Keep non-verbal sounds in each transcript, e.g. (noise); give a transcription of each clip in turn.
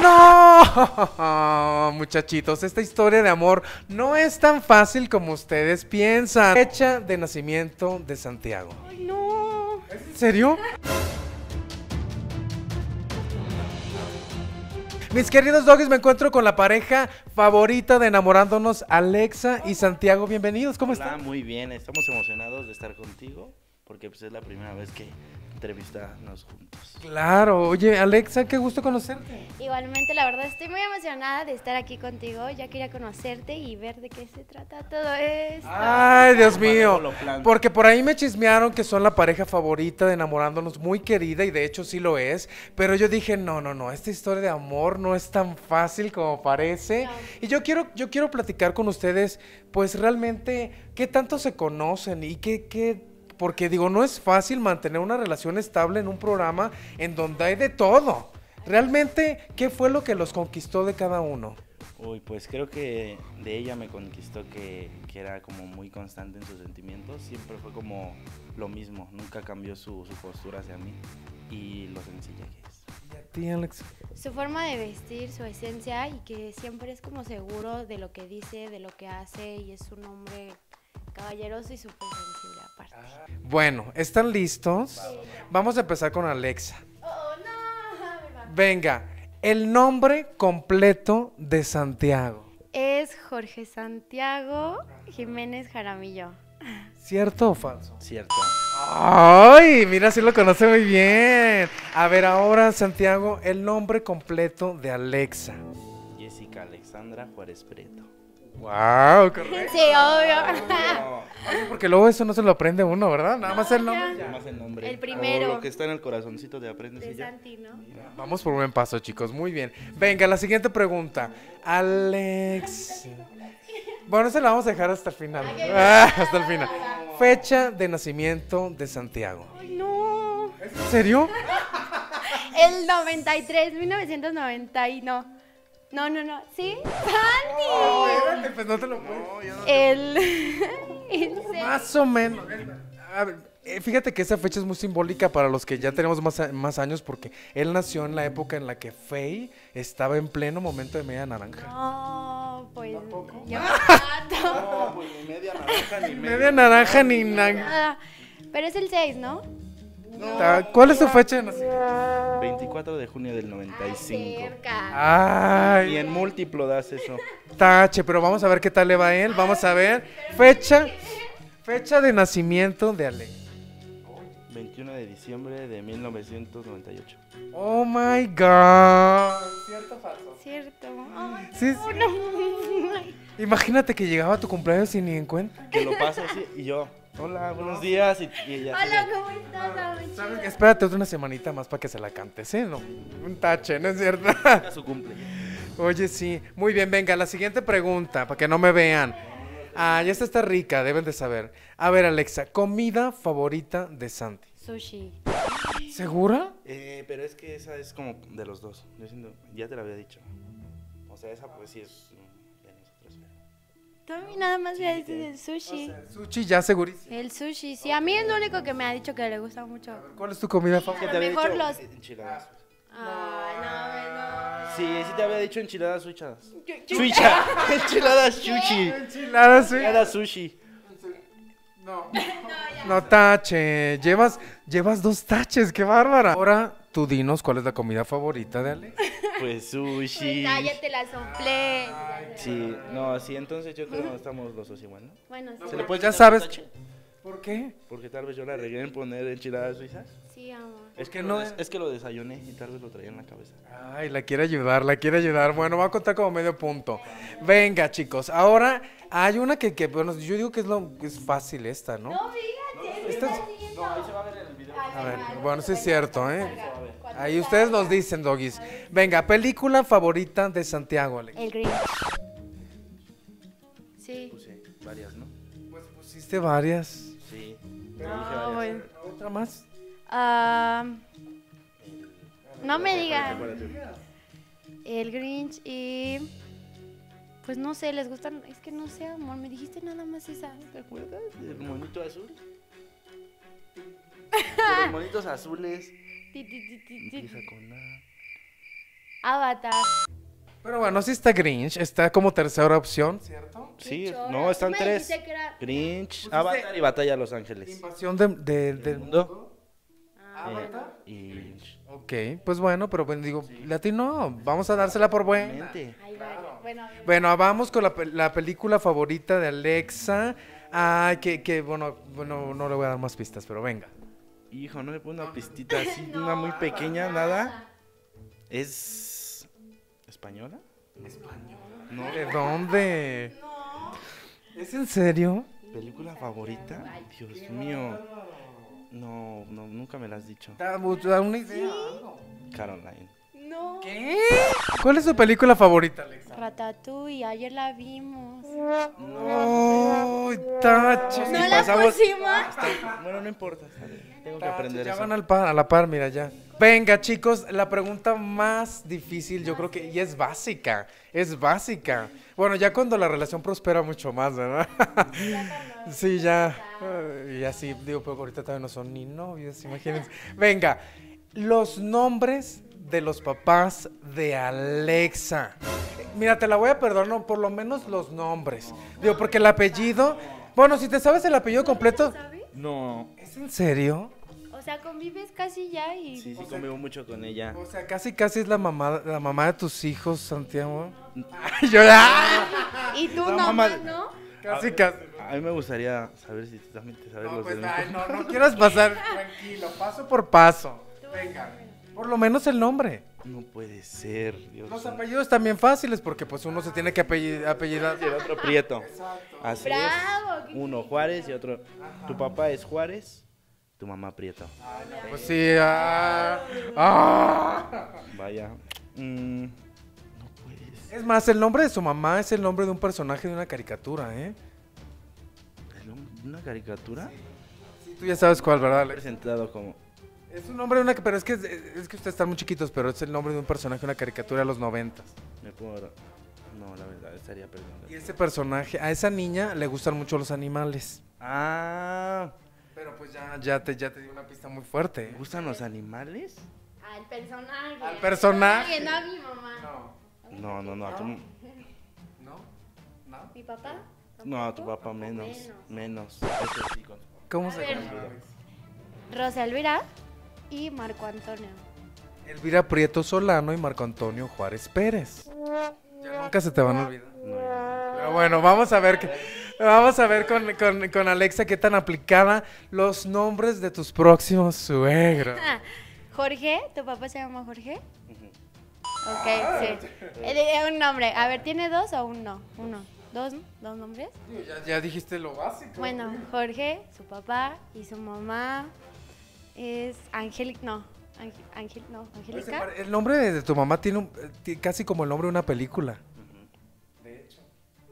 no! (laughs) Muchachitos, esta historia de amor no es tan fácil como ustedes piensan. Fecha de nacimiento de Santiago. Ay, no. ¿En serio? Mis queridos doggies, me encuentro con la pareja favorita de enamorándonos, Alexa y Santiago. Bienvenidos, ¿cómo Hola, están? muy bien, estamos emocionados de estar contigo porque pues es la primera vez que entrevistarnos juntos. Claro, oye, Alexa, qué gusto conocerte. Igualmente, la verdad, estoy muy emocionada de estar aquí contigo. Ya quería conocerte y ver de qué se trata todo esto. Ay, Dios mío. Porque por ahí me chismearon que son la pareja favorita de enamorándonos, muy querida, y de hecho sí lo es. Pero yo dije, no, no, no, esta historia de amor no es tan fácil como parece. No. Y yo quiero, yo quiero platicar con ustedes, pues realmente, qué tanto se conocen y qué, qué. Porque digo, no es fácil mantener una relación estable en un programa en donde hay de todo. Realmente, ¿qué fue lo que los conquistó de cada uno? Uy, pues creo que de ella me conquistó que, que era como muy constante en sus sentimientos, siempre fue como lo mismo, nunca cambió su, su postura hacia mí y lo sencilla que es. ¿Y a ti, Alex? Su forma de vestir, su esencia y que siempre es como seguro de lo que dice, de lo que hace y es un hombre caballeroso y súper sensible aparte. Bueno, ¿están listos? Vamos a empezar con Alexa. Oh, no. Venga, el nombre completo de Santiago. Es Jorge Santiago Jiménez Jaramillo. ¿Cierto o falso? Cierto. Ay, mira, sí lo conoce muy bien. A ver, ahora, Santiago, el nombre completo de Alexa. Jessica Alexandra Juárez Prieto. Wow, correcto. Sí, obvio. (laughs) Porque luego eso no se lo aprende uno, ¿verdad? Nada más el nombre. ya. Más el nombre. El primero. O lo que está en el corazoncito de aprendes De y ya. Santi, ¿no? Vamos por buen paso, chicos. Muy bien. Venga, la siguiente pregunta. Alex. Bueno, esa la vamos a dejar hasta el final. Ah, hasta el final. Fecha de nacimiento de Santiago. Ay, no. ¿En serio? (laughs) El 93, 1990 y no. No, no, no. ¿Sí? ¡Santi! Pues no te lo puedo. El. ¿En (laughs) serio? Más o menos. A ver, eh, fíjate que esa fecha es muy simbólica para los que ya tenemos más, a- más años porque él nació en la época en la que Faye estaba en pleno momento de media naranja. No, pues. Yo (laughs) No, pues ni media naranja ni Media naranja ni nada. Pero es el 6, ¿no? ¿Cuál es tu fecha de nacimiento? 24 de junio del 95. Cerca. Y Ay, en múltiplo das eso. tache, pero vamos a ver qué tal le va a él. Vamos a ver. Fecha, fecha de nacimiento de Alex. 21 de diciembre de 1998. Oh my god. ¿Cierto o falso? Cierto. Ay, Sí, sí. no. Ay. (laughs) Imagínate que llegaba tu cumpleaños y ni en cuenta. Que lo pasa así y yo, hola, buenos días. Y, y ella Hola, ¿cómo estás? Ay, ¿Sabes qué? Espérate otra una semanita más para que se la cantes, ¿eh? No, un tache, ¿no es cierto? (laughs) "Ya su cumple. Oye, sí. Muy bien, venga, la siguiente pregunta, para que no me vean. Ah, ya esta está rica, deben de saber. A ver, Alexa, comida favorita de Santi. Sushi. ¿Segura? Eh, pero es que esa es como de los dos. Yo siento, ya te la había dicho. O sea, esa pues sí es. Tú a mí nada más me dices el sushi. Sushi, ya segurísimo. El sushi, sí. A mí es lo único que me ha dicho que le gusta mucho. ¿Cuál es tu comida ¿Qué favorita? te había Mejor dicho? los- Enchiladas. Ay, no, Sí, sí te había dicho enchiladas suichadas. Suicha. (laughs) enchiladas sushi. Enchiladas, sí. Enchiladas sushi. (laughs) No tache, llevas, llevas dos taches, qué bárbara. Ahora, tú dinos cuál es la comida favorita de Alex. Pues sushi. Ah, ya te la soplé. Sí, no, sí, entonces yo creo que no estamos los dos igual, ¿no? Bueno, sí. ¿Se le puede Ya sabes? ¿Por qué? Porque tal vez yo la regué en poner enchiladas suizas. Sí, amor. Es que no no es- es que lo desayuné y tal vez lo traía en la cabeza. Ay, la quiere ayudar, la quiere ayudar. Bueno, va a contar como medio punto. Venga, chicos, ahora hay una que, que, bueno, yo digo que es, lo, que es fácil esta, ¿no? No, fíjate. Esta es- No, ahí se va a ver en el video. A ver, bueno, sí es cierto, ¿eh? Ahí ustedes nos dicen, doggies. Venga, película favorita de Santiago, Alex. El Grinch. Sí. Puse varias, ¿no? Pues pusiste varias. Sí. Pero dije Ah, varias. bueno. ¿Otra más? Ah, no me digas. Acuérdate. El Grinch y. Pues no sé, les gustan. Es que no sé, amor. Me dijiste nada más esa. ¿Te acuerdas del monito azul? (laughs) De los monitos azules. Ti, ti, ti, ti, ti. Empieza con A. Avatar. Pero bueno, sí está Grinch, está como tercera opción, ¿cierto? Sí, chora. no, están tres. era- Grinch, Pusiste- Avatar y Batalla a Los Ángeles. Invasión de- de- del mundo. Ah, Eh, y Ok, pues bueno, pero bueno, digo, latino, vamos a dársela por buena. Va. Bueno. Bueno, vamos con la, la película favorita de Alexa. Ah, que, que bueno, bueno, no le voy a dar más pistas, pero venga. Hijo, no le pongo una pistita así, (laughs) una muy pequeña, nada. ¿Es española? No. ¿De dónde? ¿Es en serio? ¿Película favorita? Dios mío. No, no, nunca me la has dicho. Da, da una idea. Caroline. No. ¿Qué? ¿Cuál es su película favorita, Alexa? Ratatouille, ayer la vimos. No, tache. No la pasamos- pusimos. Bueno, no importa. está bien. Tengo que aprender ya eso. van al par, a la par, mira ya. Venga, chicos, la pregunta más difícil, yo creo que, y es básica, es básica. Bueno, ya cuando la relación prospera mucho más, ¿verdad? (laughs) Sí, ya. Y así, digo, pero ahorita todavía no son ni novios, imagínense. Venga, los nombres de los papás de Alexa. Mira, te la voy a perdonar, por lo menos los nombres. Digo, porque el apellido. Bueno, si te sabes el apellido completo. No. ¿Es en serio? O sea, convives casi ya y. Sí, sí, convivo mucho con ella. O sea, casi casi es la mamá, la mamá de tus hijos, Santiago. Ay, yo ya. Y tú No, no, mamá. ¿no? Casi casi. A mí me gustaría saber si tú también te sabes No, los pues, ay, no, no quieras pasar (laughs) tranquilo, paso por paso. Venga, por lo menos el nombre. No puede ser, Dios Los apellidos también fáciles porque pues uno se tiene que apelli- apellidar. Y el otro Prieto. Así Bravo. es. Uno Juárez y otro. Tu papá es Juárez, tu mamá Prieto. Pues sí, ah, ah. Vaya. Mm, no puedes. Es más, el nombre de su mamá es el nombre de un personaje de una caricatura, ¿eh? ¿Una caricatura? Sí, tú ya sabes cuál, ¿verdad, Alex? Presentado como. Es un nombre de una... Pero es que, es que ustedes están muy chiquitos, pero es el nombre de un personaje de una caricatura de los noventas. Me puedo. No, la verdad, estaría perdiendo. Y ese personaje, a esa niña le gustan mucho los animales. Ah, Pero pues ya, ya te, ya te di una pista muy fuerte. ¿te gustan los animales? Al personaje. Al personaje. No a mi mamá. No, No, no, no. a tu- no, no. ¿Mi papá? no, a tu papá menos. Menos. Eso sí, con- ¿Cómo A se llama? Rosa Elvira y Marco Antonio. Elvira Prieto Solano y Marco Antonio Juárez Pérez. Ya nunca se te van a olvidar. No. Pero bueno, vamos a ver qué- vamos a ver con, con- con Alexa qué tan aplicada los nombres de tus próximos suegros. (laughs) Jorge, ¿tu papá se llama Jorge? Ok, sí. Eh, eh, un nombre. A ver, ¿tiene dos o uno? Uno. ¿Dos? ¿Dos nombres? Ya, ya dijiste lo básico. Bueno, Jorge, su papá y su mamá es Angélica. No, Ángel, Ángel- no, Angélica. El nombre de, de tu mamá tiene un- eh, casi como el nombre de una película.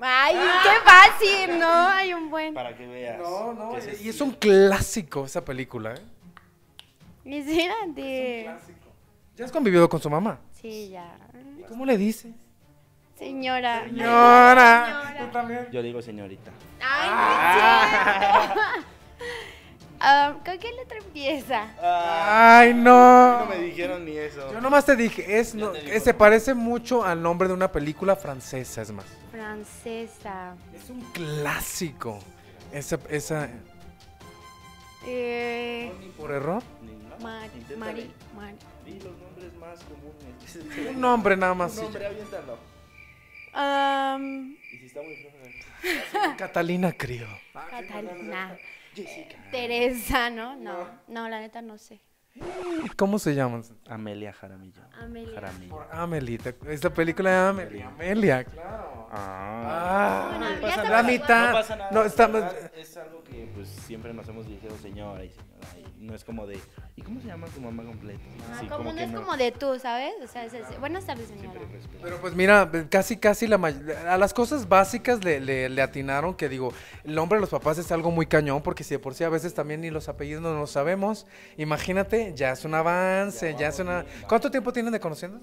Ay, qué fácil, ¿no? Hay un buen. Para que veas. No, no, y es un clásico esa película, ¿eh? Espérate. ¿Ya has convivido con su mamá? Sí, ya. ¿Y cómo le dices? Señora. Señora. Señora. ¿Tú también? Yo digo señorita. Ay, no es (laughs) Ah, ¿Con qué letra empieza? Ay, no. No me dijeron ni eso. Yo nomás te dije, es, no, digo. eh, se parece mucho al nombre de una película francesa, es más. Francesa. Es un clásico. Esa, esa, Eh, por error. Mar-. Mari, Mari. Di los nombres más comunes. (laughs) Un nombre nada más. Un nombre, aviéntalo. Am, Y si está muy flojo. (laughs) Catalina Crio. Catalina. Jessica. Teresa, ¿no? No, no, la neta no sé. ¿Cómo se llaman? Amelia Jaramillo. Amelia. Jaramillo. Por. ¿te acu- Es la película de Amelie. Amelia, claro. Ah. Ah, Bueno, ya pasa estamos la mitad. No pasa nada. No, estamos. Es algo que pues siempre nos hemos dirigido señora y señora. Y no es como de. ¿Y cómo se llama tu mamá completa? Ah, Sí, como no es como de tú, ¿sabes? O sea, es- es- buenas tardes, señora. Pero pues mira, casi casi la may- a las cosas básicas le, le- le atinaron que digo, el nombre de los papás es algo muy cañón porque si de por sí a veces también ni los apellidos no los sabemos, imagínate, ya es un avance, ya, es una... ¿Cuánto tiempo tienen de conociendo?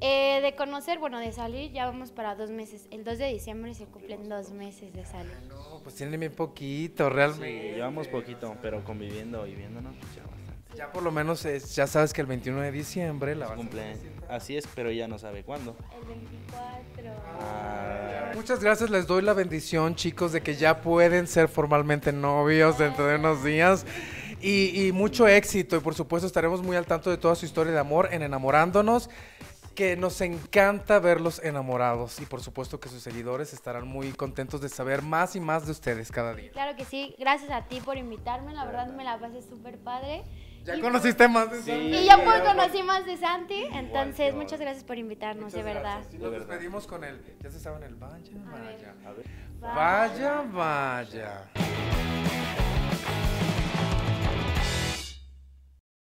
Eh, de conocer, bueno, de salir, ya vamos para dos meses. El 2 de diciembre se cumplen dos meses de salir. No, pues tienen bien poquito, Sí, realmente. llevamos poquito, pero conviviendo y viéndonos, pues ya. Ya por lo menos es- ya sabes que el 21 de diciembre la vas a cumpleaños. felicitar. Así es, pero ya no sabe cuándo. El 24. Ah, Muchas gracias, les doy la bendición, chicos, de que ya pueden ser formalmente novios dentro de unos días. Y, y mucho éxito, y por supuesto estaremos muy al tanto de toda su historia de amor en Enamorándonos, que nos encanta verlos enamorados. Y por supuesto que sus seguidores estarán muy contentos de saber más y más de ustedes cada día. Claro que sí, gracias a ti por invitarme, la verdad me la pasé súper padre. ¿Ya Y conociste más de Sí. Santi? Y yo pues conocí más de Santi, entonces muchas gracias por invitarnos, de verdad. Nos despedimos con el, ya se saben el vaya, A ver. vaya. a ver. Vaya, vaya.